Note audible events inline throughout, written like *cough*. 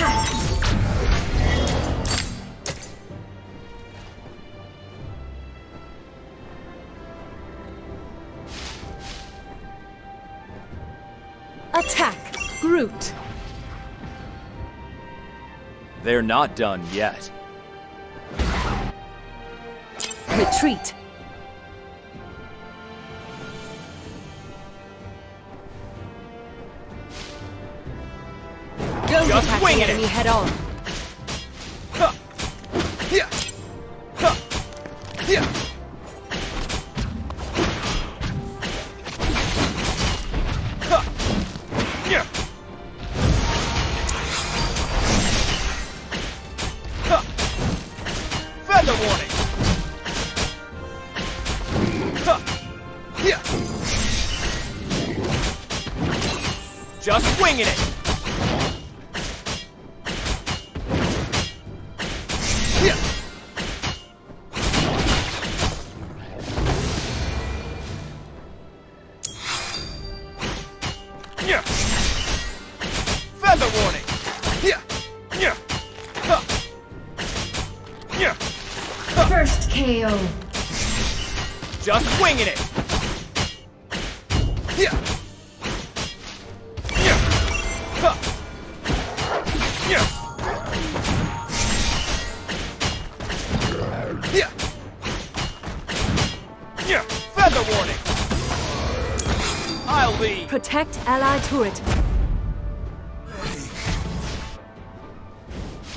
Attack! Attack! Groot! They're not done yet. Retreat! Just wing it. head on. First KO. Just winging it. Yeah. Yeah. Yeah. Yeah. Yeah. Feather warning. I'll lead. Protect allied turret.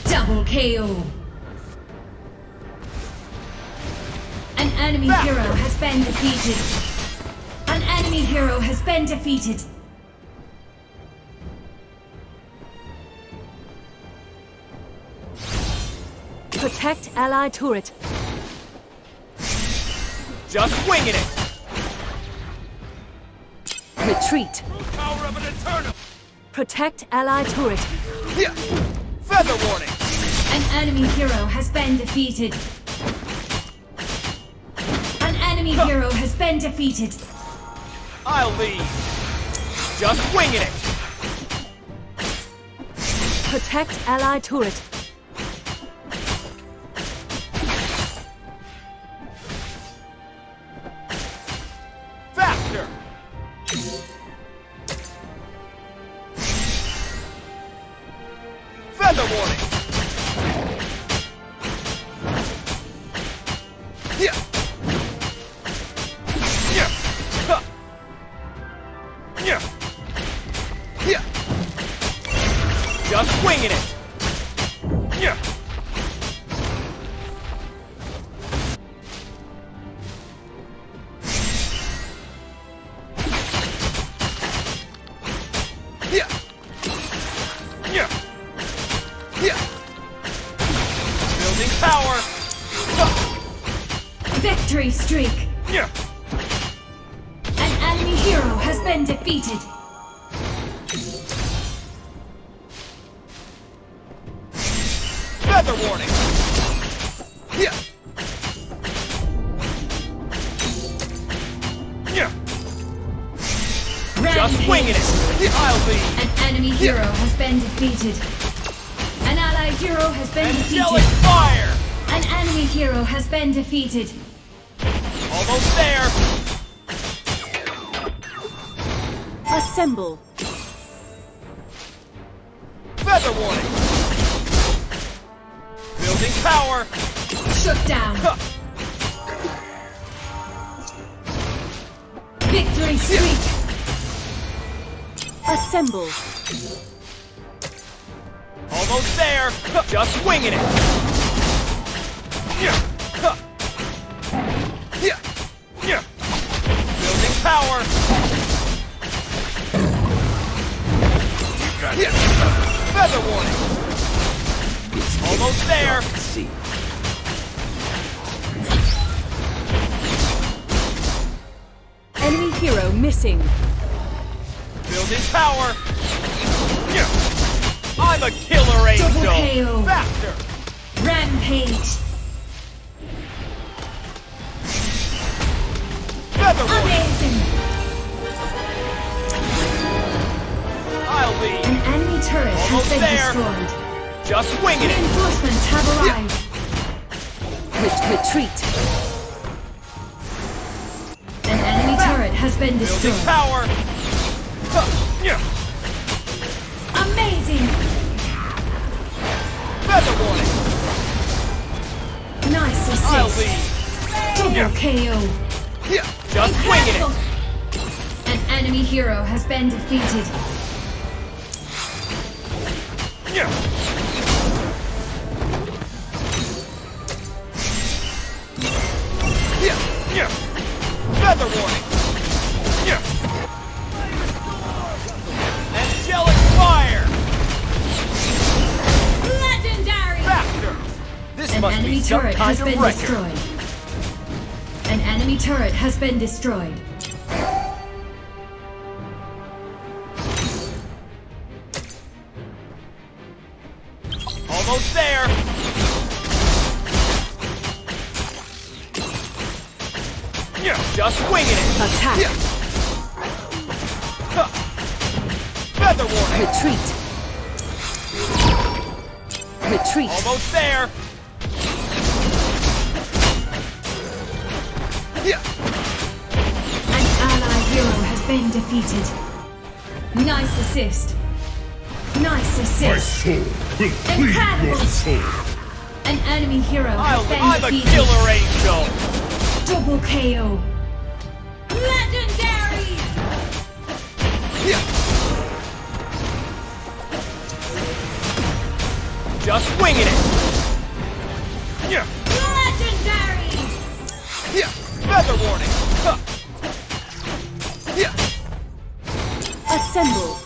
Double KO. An enemy hero has been defeated. An enemy hero has been defeated. Protect ally turret. Just winging it. Retreat. Power of an eternal. Protect allied turret. Yeah. Feather warning. An enemy hero has been defeated. An enemy *laughs* hero has been defeated. I'll lead. Just winging it. Protect ally turret. Faster. Feather warning. Just winging it. Yeah. Yeah. Yeah. Yeah. Building power. Victory streak. Yeah. An enemy hero has been defeated. Feather warning. Yeah. Yeah. Just winging it. Yeah. I'll be. An enemy hero has been defeated. An allied hero has been Angelic defeated. fire. An enemy hero has been defeated. Almost there. Assemble. Feather warning. Power. Shut down. Victory streak. Assemble. Almost there. Just winging it. Building power. I'm a killer angel. Double KO. Faster. Rampage. Feather. Amazing. I'll lead. An enemy turret has been there. destroyed. Just winging it. Reinforcements have arrived. Ret- retreat. An enemy turret has been destroyed. Building destroyed. power. Amazing! Feather warning! Nice assist! I'll be... Double. KO! Yeah. Just winging it! An enemy hero has been defeated. Yeah. Yeah. Feather warning! An enemy turret has been record. destroyed. An enemy turret has been destroyed. Almost there. Just winging it. Attack. Huh. Feather warning. Retreat. Retreat. Almost there. An ally hero has been defeated. Nice assist. Nice My assist. soul will Incredible. soul. An enemy hero has I'll, been I'm a killer angel. Double KO. Legendary! Just winging it. Warning. Assemble.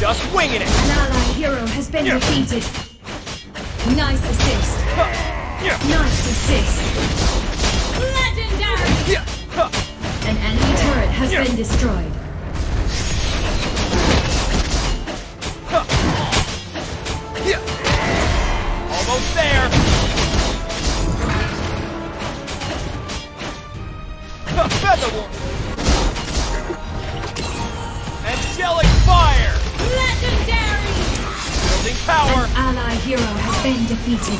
Just winging it. An ally hero has been defeated. Nice assist. Nice assist. Legendary! Huh. An enemy turret has been destroyed. Almost there. Huh, Feather warning. Angelic fire. Legendary! Building power. An ally hero has been defeated.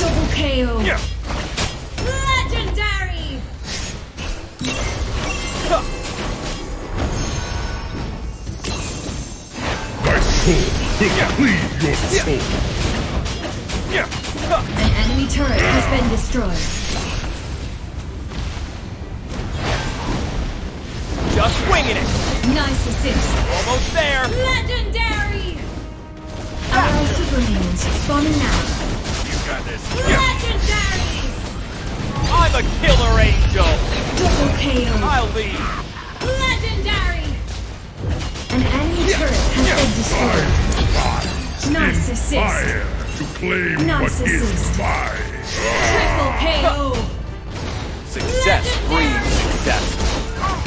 Double KO. Legendary! Huh. My soul will plead your soul. Huh. An enemy turret has been destroyed. Just winging it. Nice assist. Almost there. Legendary! Ally superminions spawning now. You got this. Legendary! I'm a killer angel. Double KO. I'll lead. Legendary! An enemy turret has been destroyed. Nice assist. Fire to claim Nice what is assist. mine. Triple KO.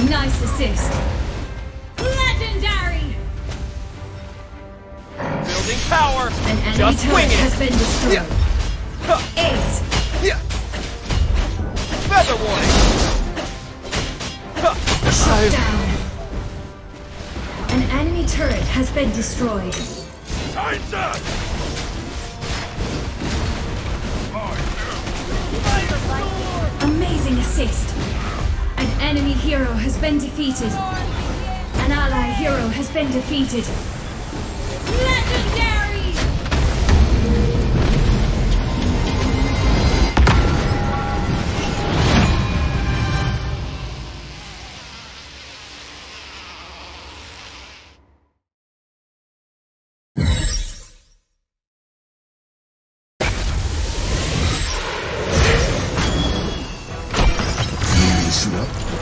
Nice assist. Legendary! Building power. An enemy Just turret winging has been destroyed. Ace. Feather warning. Huh. Shut down. An enemy turret has been destroyed. Time's up. Amazing assist. An enemy hero has been defeated. An ally hero has been defeated. Legendary! Suit up.